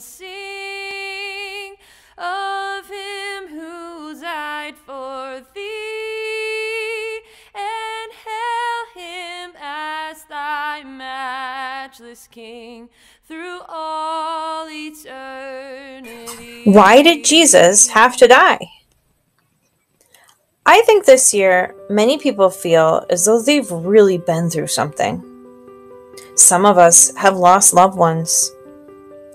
and sing of him who died for thee and hail him as thy matchless king through all eternity. Why did Jesus have to die? I think this year many people feel as though they've really been through something. Some of us have lost loved ones.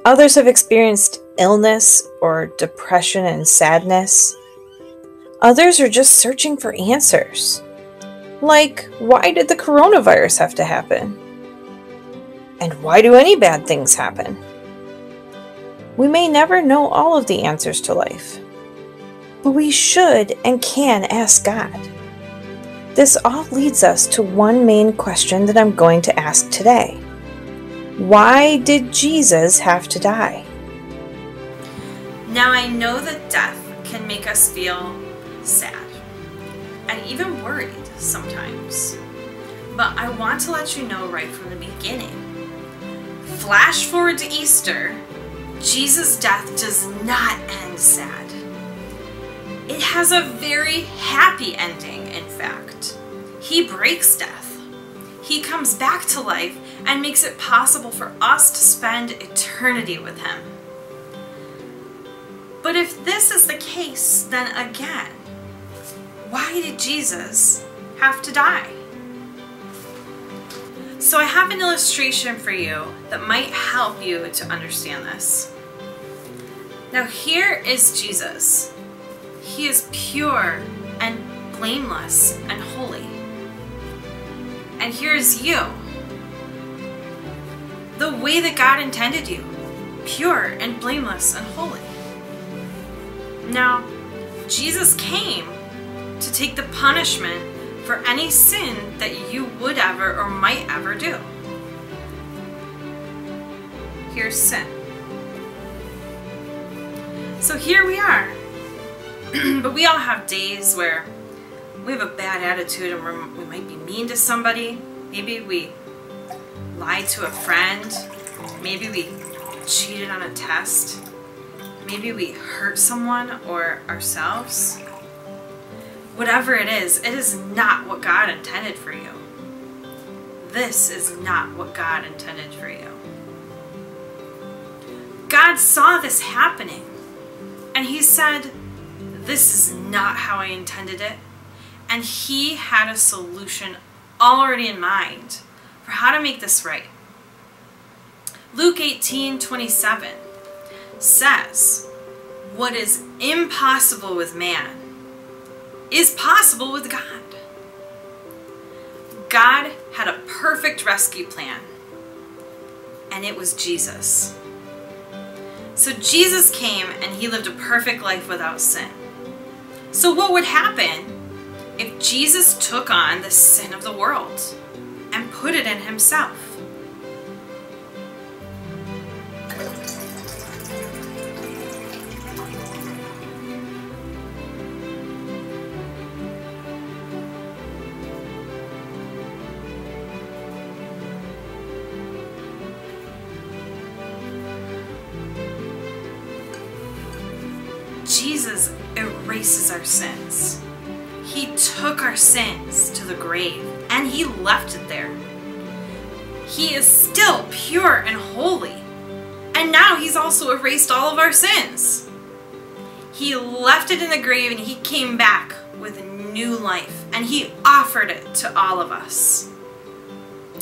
Others have experienced illness or depression and sadness. Others are just searching for answers. Like, why did the coronavirus have to happen? And why do any bad things happen? We may never know all of the answers to life, but we should and can ask God. This all leads us to one main question that I'm going to ask today Why did Jesus have to die? Now I know that death can make us feel sad and even worried sometimes. But I want to let you know right from the beginning. Flash forward to Easter, Jesus' death does not end sad. It has a very happy ending, in fact. He breaks death. He comes back to life and makes it possible for us to spend eternity with Him. But if this is the case, then again, why did Jesus have to die? So I have an illustration for you that might help you to understand this. Now here is Jesus. He is pure and blameless and holy. And here's you. The way that God intended you, pure and blameless and holy. Now, Jesus came to take the punishment for any sin that you would ever or might ever do. Here's sin. So here we are. but we all have days where we have a bad attitude and we might be mean to somebody. Maybe we lied to a friend. Maybe we cheated on a test. Maybe we hurt someone or ourselves. Whatever it is, it is not what God intended for you. This is not what God intended for you. God saw this happening and he said, this is not how I intended it. And he had a solution already in mind for how to make this right. Luke 18, 27 says, what is impossible with man is possible with God. God had a perfect rescue plan, and it was Jesus. So Jesus came and he lived a perfect life without sin. So what would happen if Jesus took on the sin of the world put it in himself? Jesus erases our sins. He took our sins to the grave and he left it there. He is still pure and holy. And now he's also erased all of our sins. He left it in the grave and he came back with a new life and he offered it to all of us.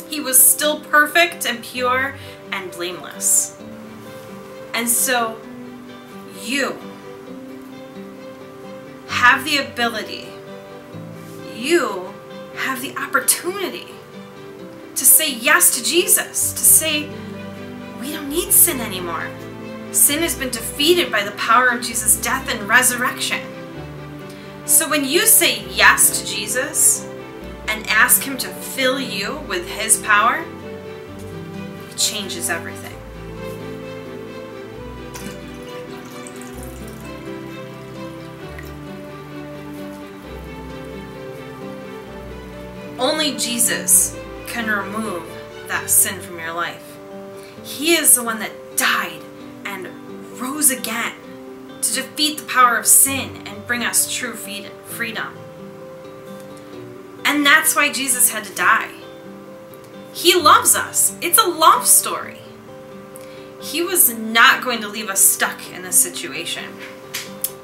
He was still perfect and pure and blameless. And so you have the ability, you have the opportunity to say yes to Jesus, to say, we don't need sin anymore. Sin has been defeated by the power of Jesus' death and resurrection. So when you say yes to Jesus and ask Him to fill you with His power, it changes everything. Only Jesus can remove that sin from your life. He is the one that died and rose again to defeat the power of sin and bring us true freedom. And that's why Jesus had to die. He loves us. It's a love story. He was not going to leave us stuck in this situation.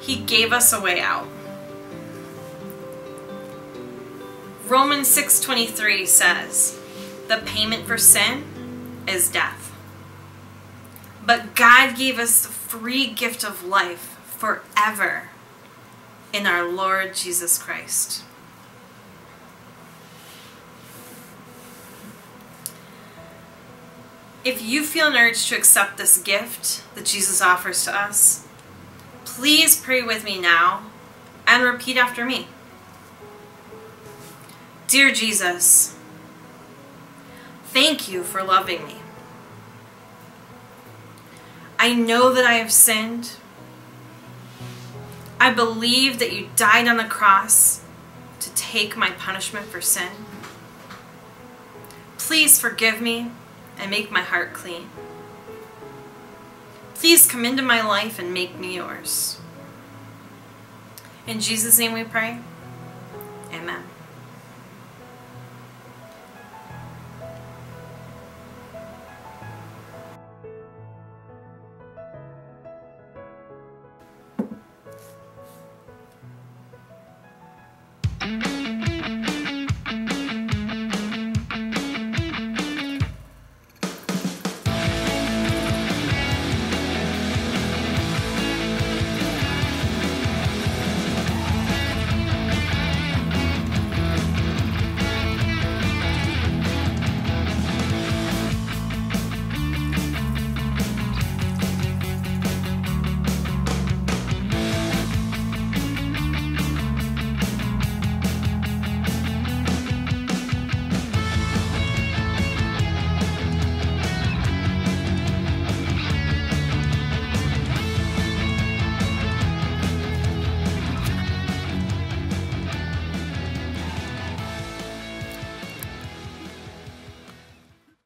He gave us a way out. Romans 6:23 says, "The payment for sin is death." But God gave us the free gift of life forever in our Lord Jesus Christ. If you feel an urge to accept this gift that Jesus offers to us, please pray with me now and repeat after me. Dear Jesus, thank you for loving me. I know that I have sinned. I believe that you died on the cross to take my punishment for sin. Please forgive me and make my heart clean. Please come into my life and make me yours. In Jesus' name we pray. Amen.